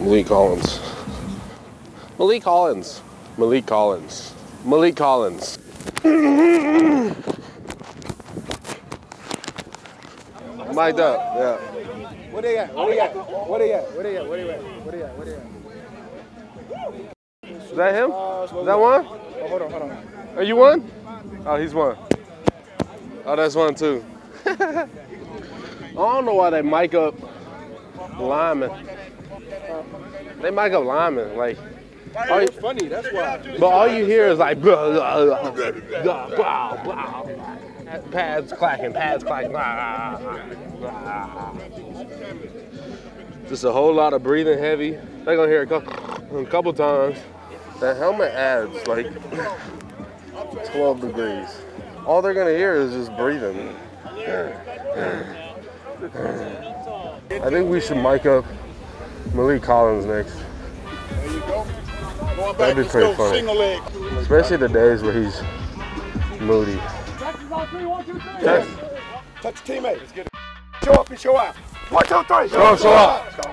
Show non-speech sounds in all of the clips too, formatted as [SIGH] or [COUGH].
Maliek Collins. Maliek Collins. Maliek Collins. Maliek Collins. Mic'd up, yeah. What they at? What they at? What they at? What they at? What they at? What they at? What they at? Is that him? Is that one? Oh, hold on, hold on. Are you one? Oh, he's one. Oh, that's one too. [LAUGHS] I don't know why they mic up linemen. They mic up linemen, like. All you, Funny, that's why. but all you hear is like blah, blah, blah, blah, blah, pads clacking, pads clacking. blah, blah. Just a whole lot of breathing heavy. They're gonna hear a couple, a couple times. That helmet adds like 12 degrees. All they're gonna hear is just breathing. I think we should mic up Maliek Collins next. There you go. Going. That'd be pretty go. funny. Especially the days where he's moody. Text. Touch your teammate. Let's get it. Show up and show out. One, two, three. Show up, show out. Let's go,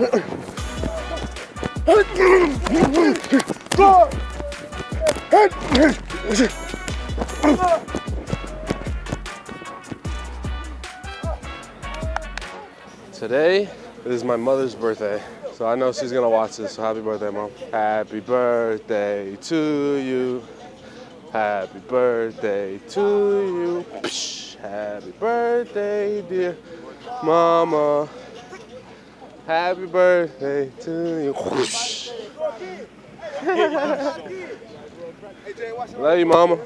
one. [LAUGHS] Today is my mother's birthday, so I know she's gonna watch this. So happy birthday, mom! Happy birthday to you. Happy birthday to you. Happy birthday, dear mama. Happy birthday to you. [LAUGHS] Whoosh. Love you, mama.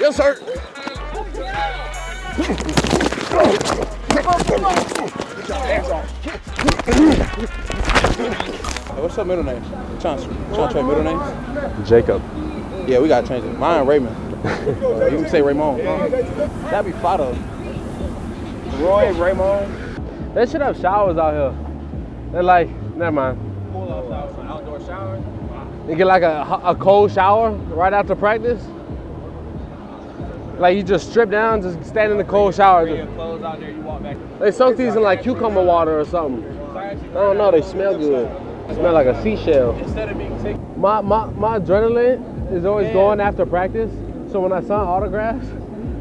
Yes, sir. Hey, what's your middle name? Chance. Chance, your middle name? Jacob. Yeah, we gotta change it. Mine Raymond. Uh, [LAUGHS] you can say Raymond. That'd be fire though. Roy Raymond. They should have showers out here. They're like, never mind. Outdoor shower. You get like a, a cold shower right after practice. Like you just strip down, just stand in the cold shower. Out there, you walk back. They soak these in like cucumber water or something. I don't know, they smell good. smell like a seashell. Instead of being sick, My, my, my adrenaline is always going after practice. So when I sign autographs,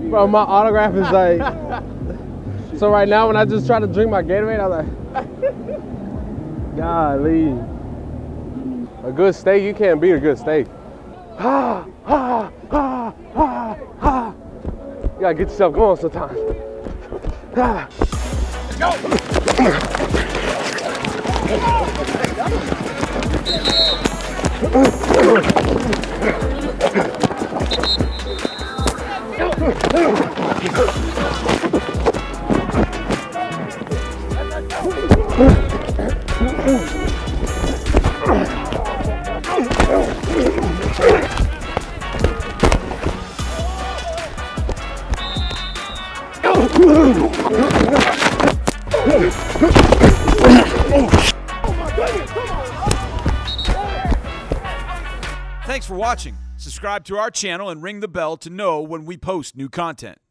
bro, my autograph is like. [LAUGHS] so right now when I just try to drink my Gatorade, I'm like, [LAUGHS] golly. A good steak, you can't beat a good steak. Ha, ha, ha, ha, ha. You gotta get yourself going sometimes. Ah. Thanks for watching. Subscribe to our channel and ring the bell to know when we post new content.